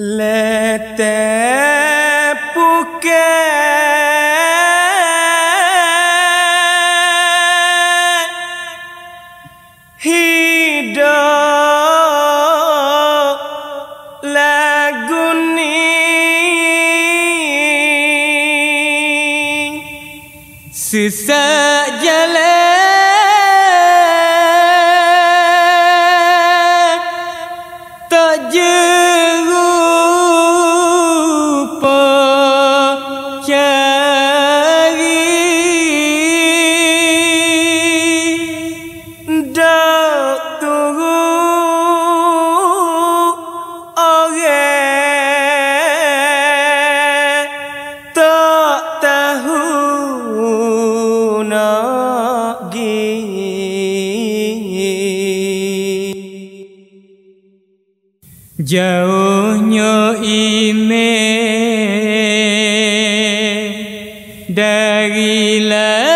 Lete puke hidup laguni sesak jalan dẫu nhớ y mê dari lai